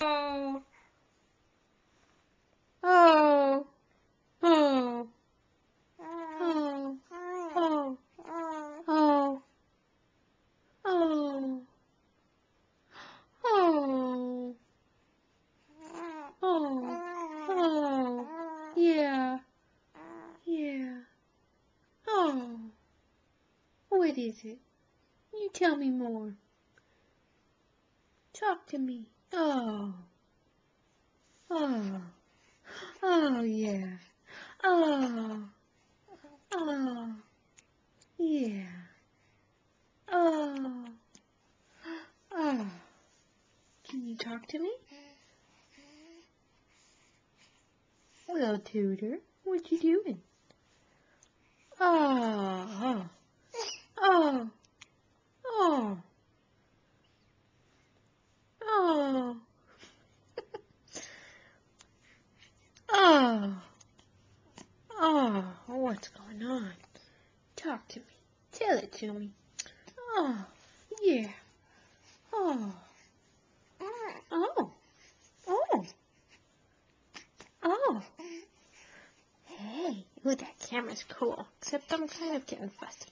Oh. Oh. Oh. Oh. Oh. Oh. Oh. Oh. Oh. Oh. Yeah. Yeah. Oh. What is it? You tell me more. Talk to me. Oh. Oh. Oh, yeah. Oh. Oh. Yeah. Oh. Oh. Can you talk to me? Well, Tudor, what you doing? Oh. Oh. Oh. Oh. Oh. Oh. What's going on? Talk to me. Tell it to me. Oh. Yeah. Oh. Oh. Oh. Oh. Hey. Ooh, that camera's cool. Except I'm kind of getting fussy.